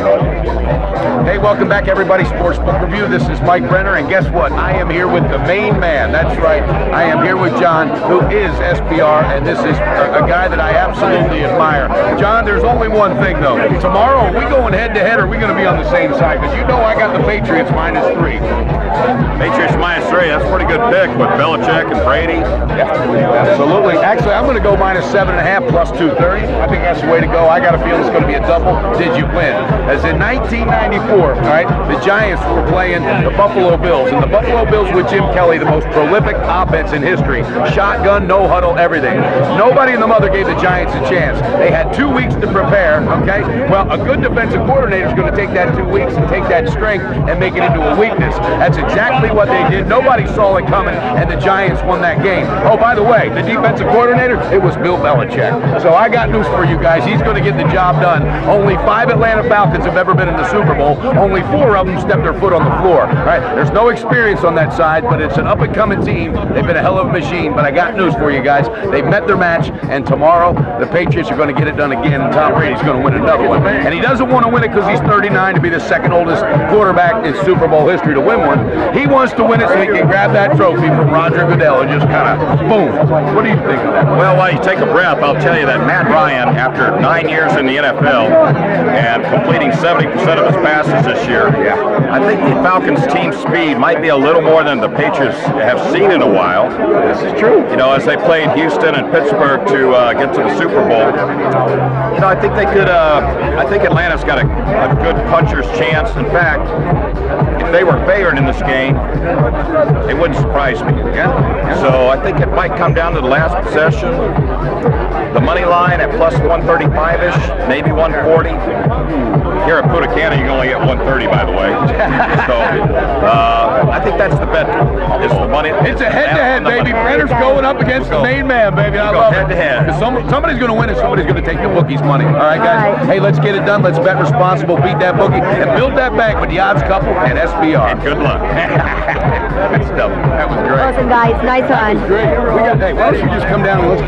Hey, welcome back, everybody. Sportsbook Review. This is Mike Brenner, and guess what? I am here with the main man. That's right. I am here with John, who is SBR, and this is a, a guy that I absolutely admire. John, there's only one thing, though. Tomorrow, are we going head to head, or are we going to be on the same side? Because you know I got the Patriots minus three. Patriots minus three. That's a pretty good pick with Belichick and Brady. Yeah, absolutely. Actually, I'm going to go minus seven and a half plus 230. I think that's the way to go. I got a feeling it's going to be a double digit win. As in 1994, all right, the Giants were playing the Buffalo Bills, and the Buffalo Bills with Jim Kelly, the most prolific offense in history. Shotgun, no huddle, everything. Nobody in the mother gave the Giants a chance. They had two weeks to prepare, okay? Well, a good defensive coordinator is going to take that two weeks and take that strength and make it into a weakness. That's exactly what they did. Nobody saw it coming, and the Giants won that game. Oh, by the way, the defensive coordinator, it was Bill Belichick. So I got news for you guys. He's going to get the job done. Only five Atlanta Falcons have ever been in the Super Bowl. Only four of them stepped their foot on the floor. Right, there's no experience on that side, but it's an up-and-coming team. They've been a hell of a machine, but I got news for you guys. They've met their match, and tomorrow the Patriots are going to get it done again, and Tom Brady's going to win another one. And he doesn't want to win it because he's 39 to be the second oldest quarterback in Super Bowl history to win one. He wants to win it so he can grab that trophy from Roger Goodell and just kind of boom. What do you think of that? Well, while you take a breath, I'll tell you that Matt Ryan, after nine years in the NFL and completing 70% of his passes this year, Yeah. I think the Falcons' team speed might be a little more than the Patriots have seen in a while. This is true. You know, as they played in Houston and Pittsburgh to uh, get to the Super Bowl, you know, I think they could. Uh, I think Atlanta's got a, a good puncher's chance. In fact, if they were favored in this game, it wouldn't surprise me. Yeah. So I think it might come down to the last possession. The money line at plus 135-ish, maybe 140. Here at Punta Cana, you can only get 130, by the way. so uh, I think that's the bet. Is the money? It's a head-to-head, baby. Brenner's going up against the main man, baby. I love head-to-head. it. Some, somebody's going to win and somebody's going to take the bookie's money. All right, guys? All right. Hey, let's get it done. Let's bet responsible, beat that bookie, and build that bank with the odds couple and SBR. And good luck. Good stuff. That was great. Awesome, guys. Nice one. Great. We got, hey, why don't you just come down and let's